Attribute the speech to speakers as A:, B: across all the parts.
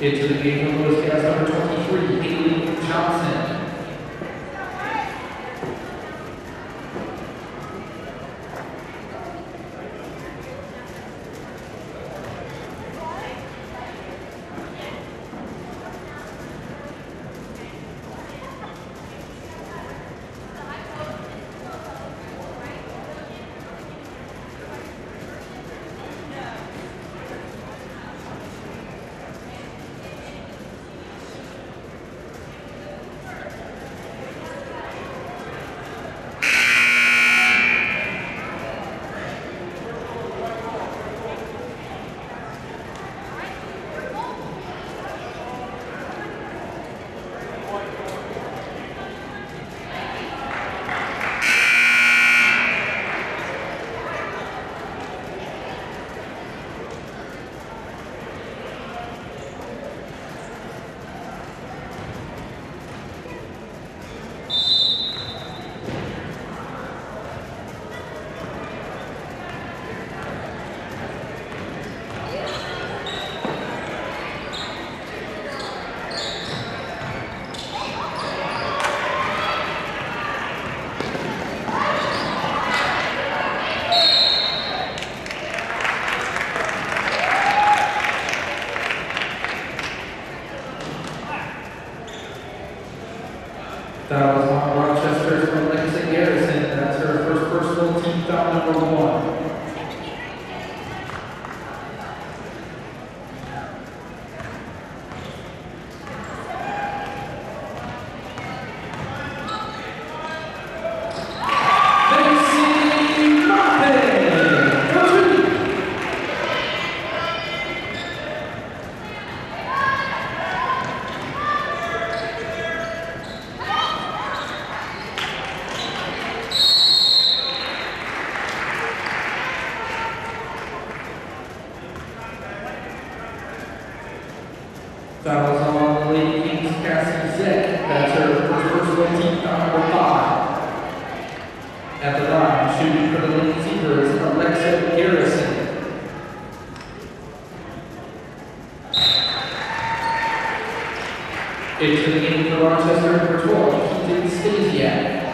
A: Into the game Stasiak.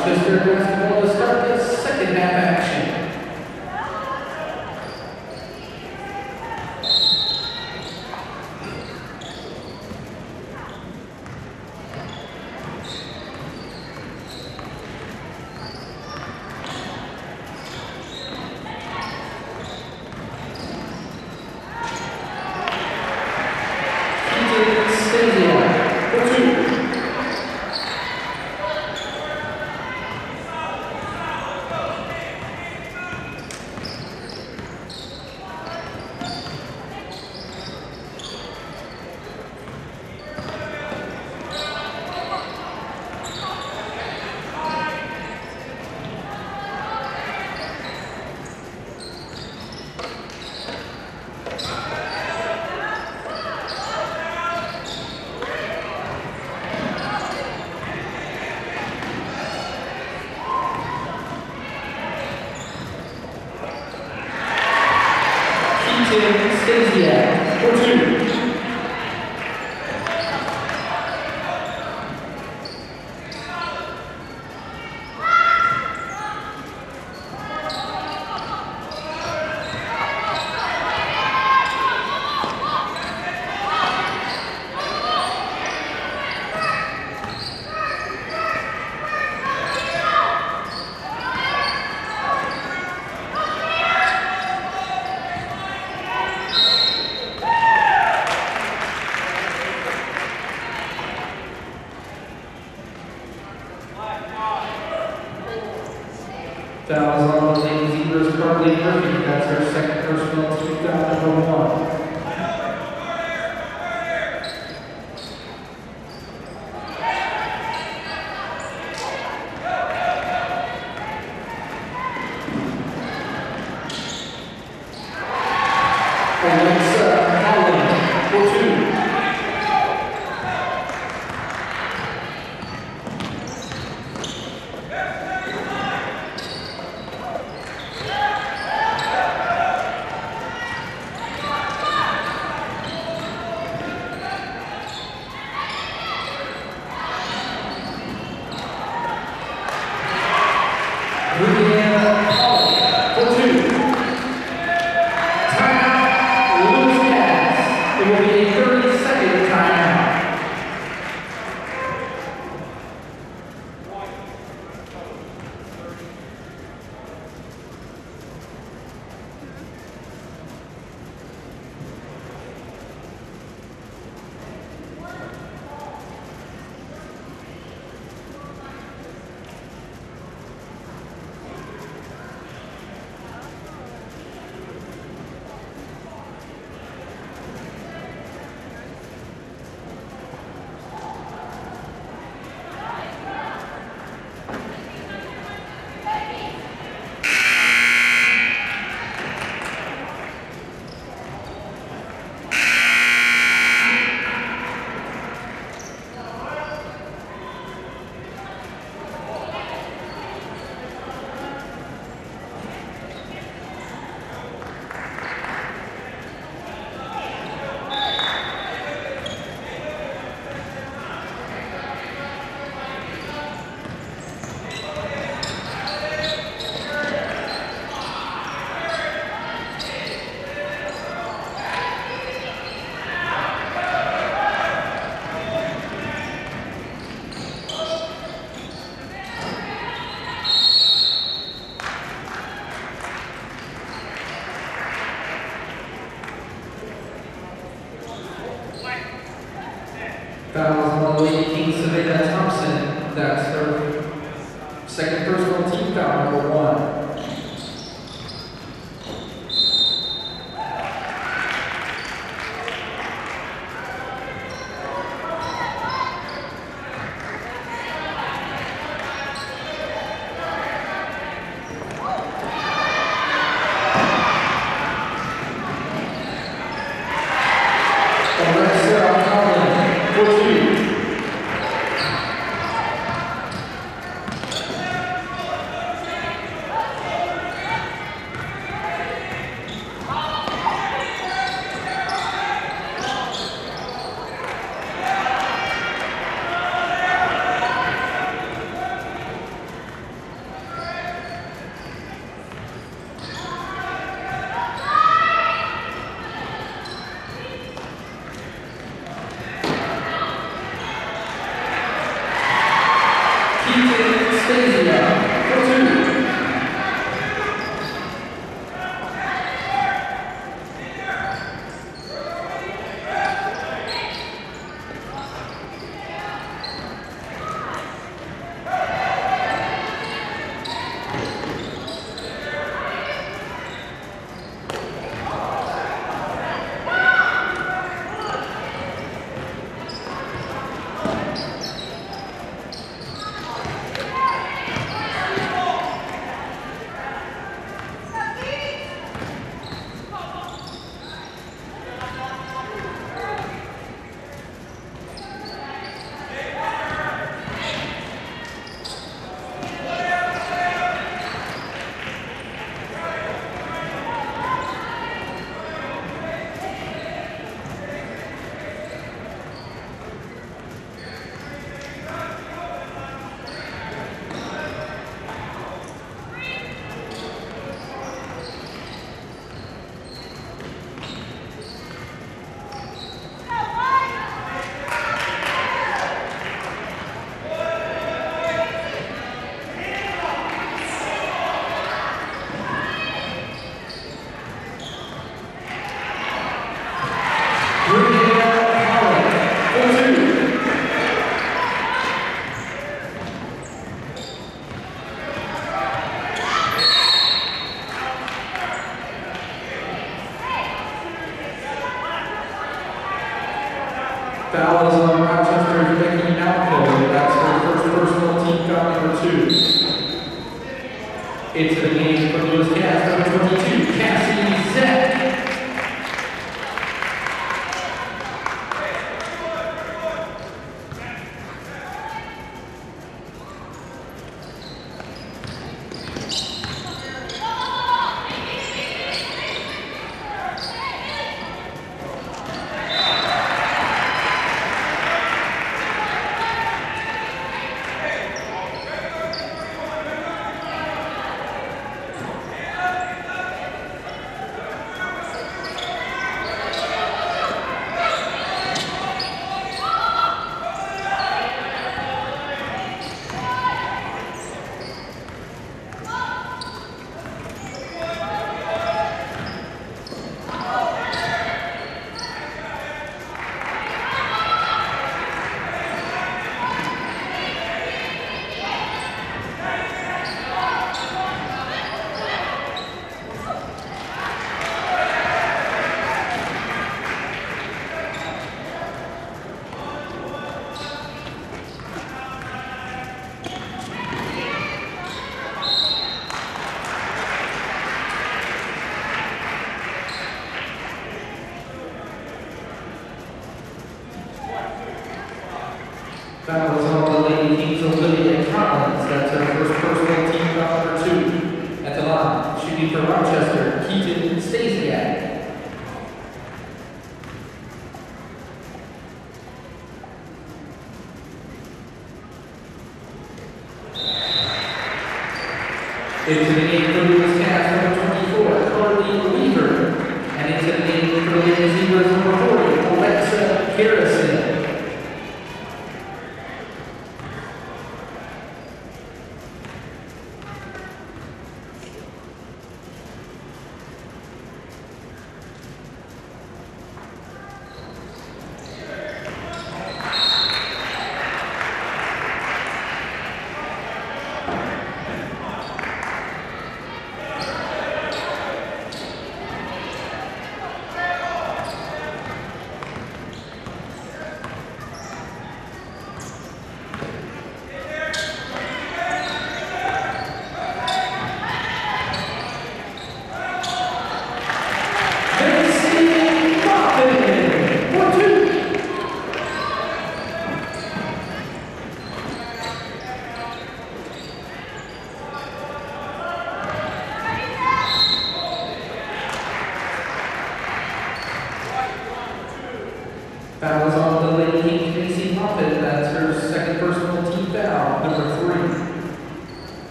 A: Rochester basketball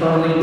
A: Lady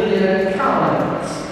A: 我些觉得差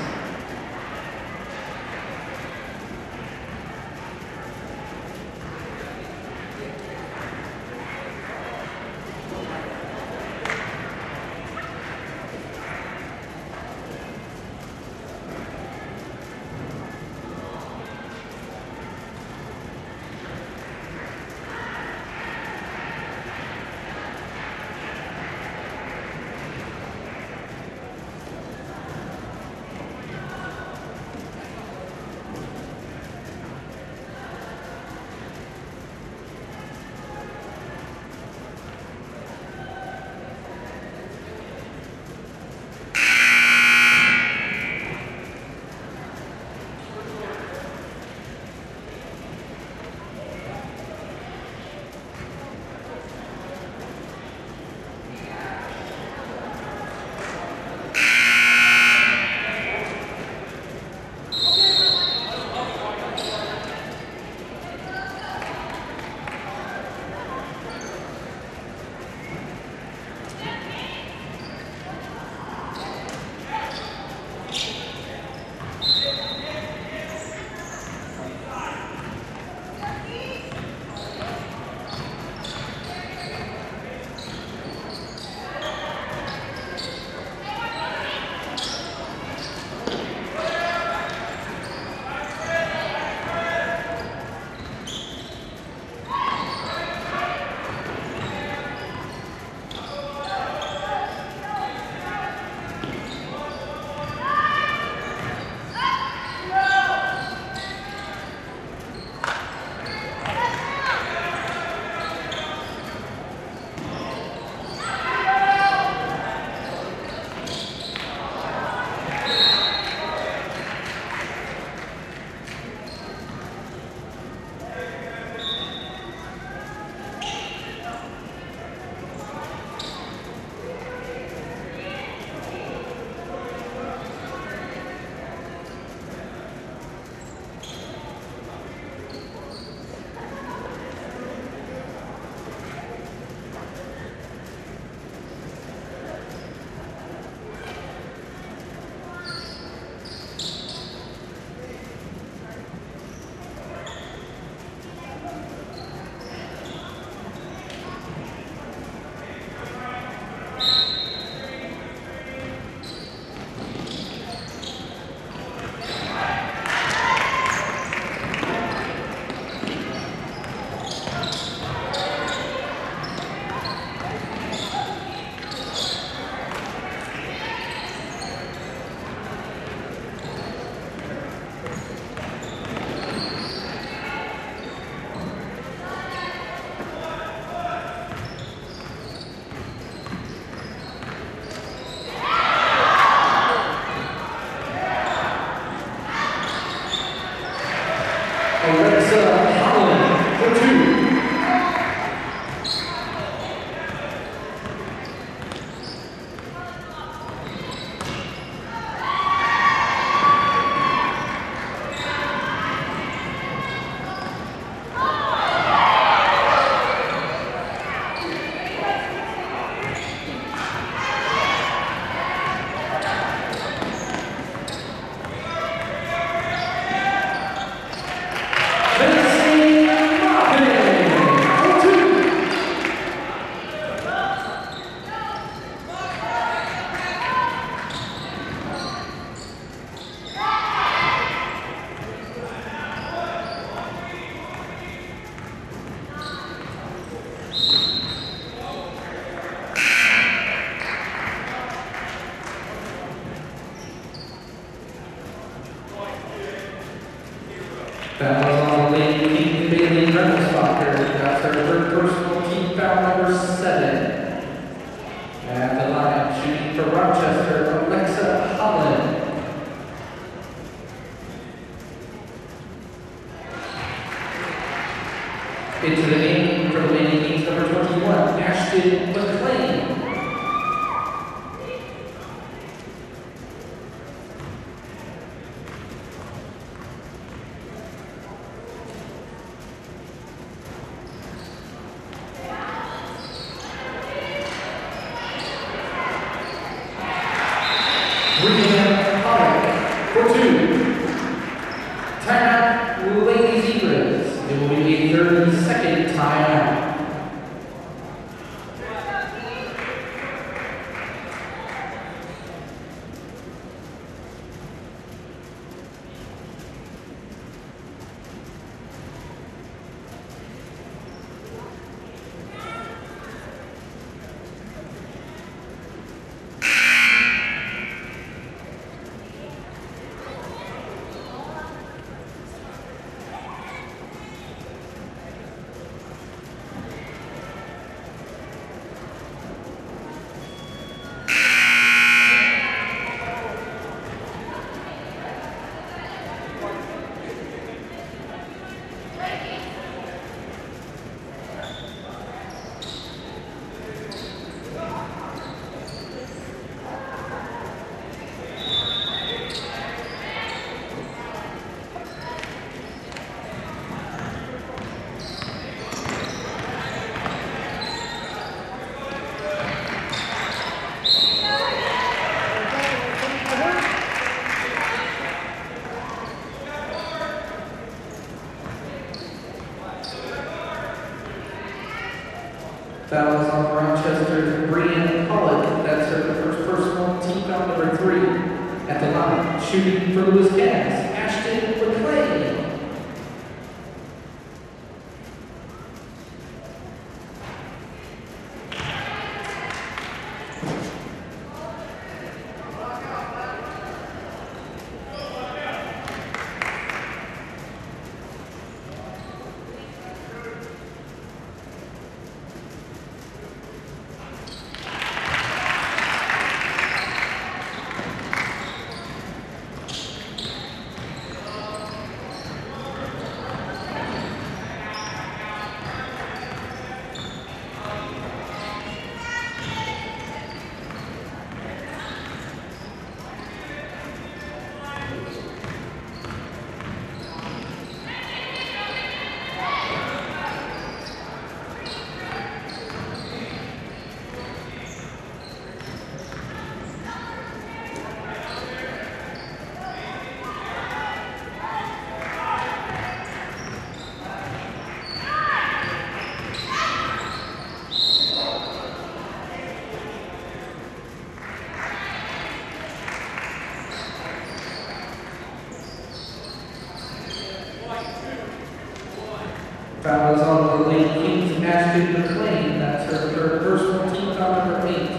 A: Foul on the Lady Kings, Ashton McLean. That's her third personal team foul number eight.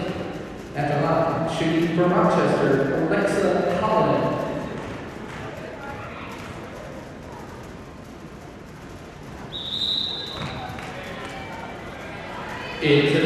A: At the line, shooting for Rochester, Alexa Holland. It's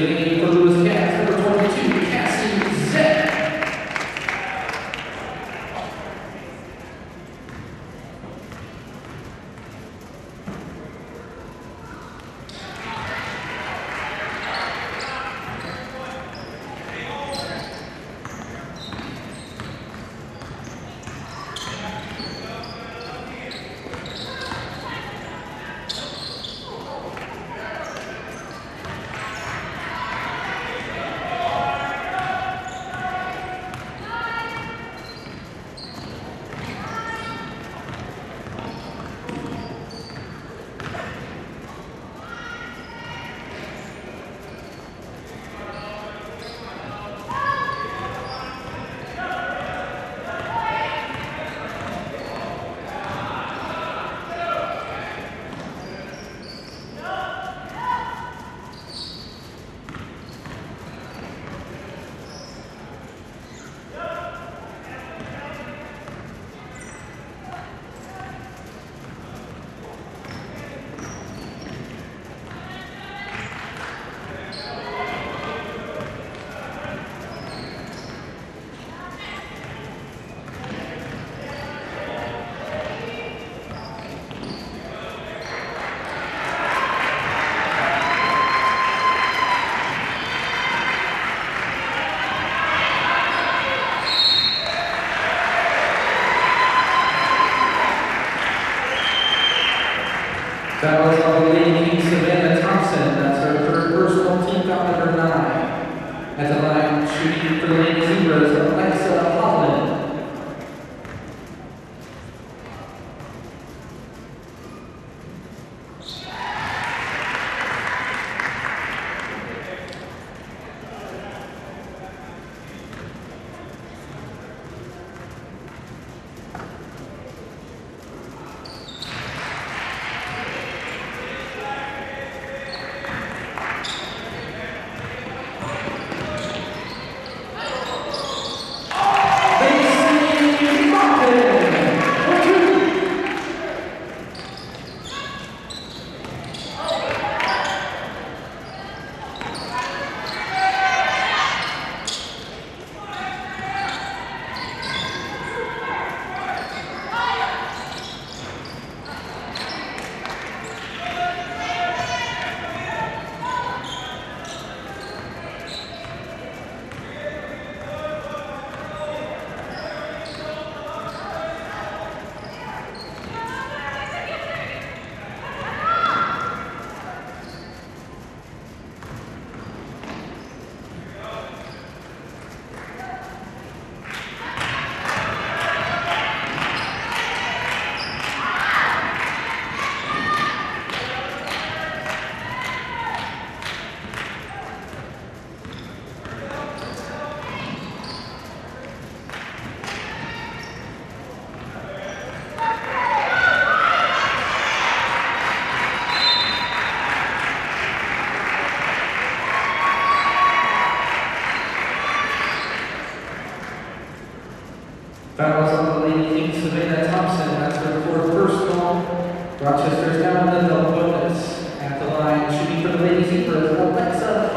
A: Foul was on the Lady Savannah Thompson, that's her third personal, team foul number nine. At the line, shooting for the Lady Zebras, Alexa Holland. Foul on the Lady King Savannah Thompson, that's her fourth personal. Rochester's down in the bonus. At the line, shooting for the Lady Zebras, Alexa